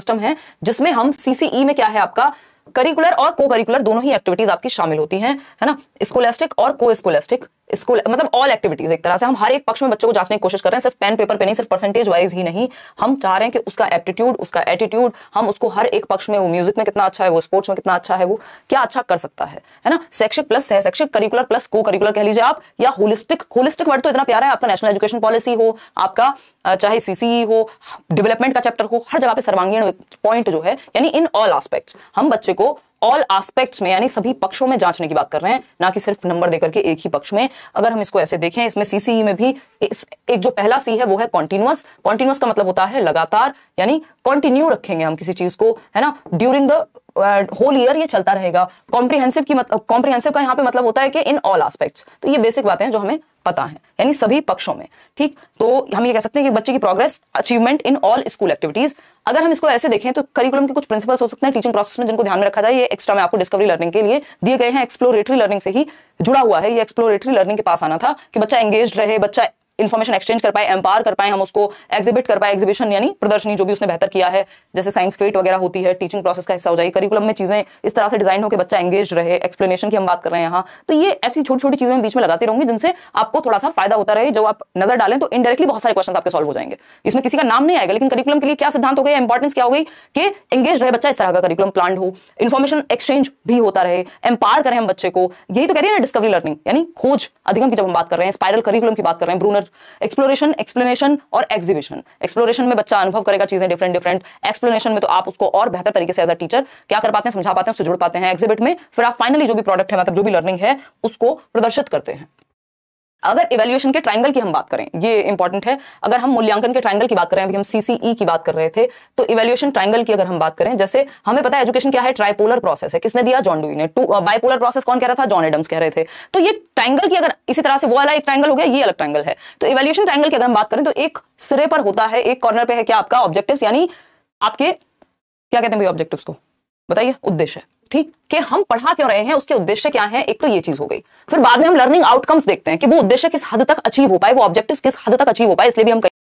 System है, जिसमें हम सीसीई में क्या है आपका? करिकुलर और को करिकुलर दोनों ही एक्टिविटीज़ आपकी शामिल होती हैं, है ना? स्कोलेस्टिक और को स्कोलेस्टिक स्कूल मतलब ऑल एक्टिविटीज़ एक तरह से। हम हर एक पक्ष में बच्चों को जांचने की कोशिश कर रहे हैं, सिर्फ़ पेन पेपर पे नहीं, सिर्फ़ परसेंटेज वाइज ही नहीं। हम चाह रहे हैं कि उसका एप्टीट्यूड उसका एटीट्यूड हम उसको हर एक पक्ष में, वो म्यूज़िक में कितना अच्छा है, वो स्पोर्ट्स में कितना अच्छा है, वो क्या अच्छा कर सकता है है ना? शैक्षिक प्लस सह शैक्षिक करिकुलर प्लस को करिकुलर कह लीजिए आप, या होलिस्टिक होलिस्टिक वर्ड तो इतना प्यारा है, आपका नेशनल एजुकेशन पॉलिसी हो, आपका चाहे सीसीई हो डेवलपमेंट का चैप्टर हो, हर जगह पे सर्वांगीण पॉइंट जो है, यानी इन ऑल एस्पेक्ट्स हम बच्चे को ऑल एस्पेक्ट्स में यानी सभी पक्षों में जांचने की बात कर रहे हैं ना कि सिर्फ़ नंबर देकर के एक ही पक्ष में। अगर हम इसको ऐसे देखें इसमें सीसीई में भी इस, एक जो पहला सी है वो है कॉन्टिन्यूस कॉन्टिन्यूस का मतलब होता है लगातार यानी कॉन्टिन्यू रखेंगे हम किसी चीज़ को है ना? ड्यूरिंग द होल ईयर ये चलता रहेगा। कॉम्प्रिहेंसिव की मतलब कॉम्प्रिहेंसिव का यहाँ पे मतलब होता है कि इन ऑल एस्पेक्ट्स तो ये बेसिक बातें हैं जो हमें पता है यानी सभी पक्षों में ठीक? तो हम ये कह सकते हैं कि बच्चे की progress achievement in all school activities अगर हम इसको ऐसे देखें तो करिकुलम के कुछ प्रिंसिपल्स हो सकते हैं टीचिंग प्रोसेस में जिनको ध्यान में रखा जाए, ये एक्स्ट्रा में आपको डिस्कवरी लर्निंग के लिए दिए गए हैं एक्सप्लोरेटरी लर्निंग से ही जुड़ा हुआ है, ये एक्सप्लोरेटरी लर्निंग के पास आना था कि बच्चा एंगेज रहे, बच्चा इन्फॉर्मेशन एक्सचेंज कर पाए एम्पावर कर पाए, हम उसको एग्जिबिट कर पाए एग्जिबिशन यानी प्रदर्शनी जो भी उसने बेहतर किया है, जैसे साइंस क्वेट वगैरह होती है टीचिंग प्रोसेस का हिस्सा हो जाए करिकुलम में चीज़ें इस तरह से डिज़ाइन होकर बच्चा एंगेज रहे एक्सप्लेनेशन की हम बात कर रहे हैं यहाँ तो ये ऐसी छोटी छोटी चीज़ें बीच में लगाती रहूँगी जिनसे आपको थोड़ा सा फ़ायदा होता रहे जो आप नज़र डालें तो इनडायरेक्टली बहुत सारे क्वेश्चन आपके सॉल्व हो जाएँगे। इसमें किसी का नाम नहीं आएगा, लेकिन करिकुलम के लिए क्या सिद्धांत हो गया इंपॉर्टेंस क्या हो गई कि एंगेज रहे बच्चा इस तरह का करिकुलम प्लान हो इन्फॉर्मेशन एक्सचेंज भी होता रहे एम्पावर करें हम बच्चे को, यही तो कह रहे हैं ना डिस्कवरी लर्निंग यानी खोज अधिगम की जब हम बात कर रहे हैं स्पाइरल करिकुलम की बात कर रहे हैं ब्रूनर एक्सप्लोरेशन एक्सप्लेनेशन और एग्जीबिशन एक्सप्लोरेशन में बच्चा अनुभव करेगा चीज़ें डिफरेंट डिफरेंट एक्सप्लेनेशन में तो आप उसको और बेहतर तरीके से एज अ टीचर क्या कर पाते हैं, समझा पाते हैं, उससे जुड़ पाते हैं. एग्जिबिट में फिर आप फाइनली जो भी प्रोडक्ट है मतलब जो भी लर्निंग है, उसको प्रदर्शित करते हैं। अगर इवेल्युएशन के ट्राइंगल की हम बात करें, ये इंपॉर्टेंट है। अगर हम मूल्यांकन के ट्राइंगल की बात करें, अभी हम सीसीई की बात कर रहे थे तो इवेल्युएशन ट्राइंगल की अगर हम बात करें, जैसे हमें पता है एजुकेशन क्या है? ट्राइपोलर प्रोसेस है। किसने दिया? जॉन ने। टू बाइपोलर प्रोसेस कौन कह रहा था? जॉन एडम्स कह रहे थे। तो ये ट्राइंगल की अगर इसी तरह से वो वाला एक ट्रायंगल हो गया, ये अलग ट्रायंगल है। तो इवेल्युएशन ट्राइंगल की अगर हम बात करें तो एक सिरे पर होता है, एक कॉर्नर पर है क्या आपका? ऑब्जेक्टिव यानी आपके, क्या कहते हैं भाई ऑब्जेक्टिव को? बताइए, उद्देश्य। ठीक, कि हम पढ़ा क्यों रहे हैं, उसके उद्देश्य क्या है? एक तो ये चीज़ हो गई। फिर बाद में हम लर्निंग आउटकम्स देखते हैं कि वो उद्देश्य किस हद तक अचीव हो पाए, वो ऑब्जेक्टिव किस हद तक अचीव हो पाए, इसलिए भी हम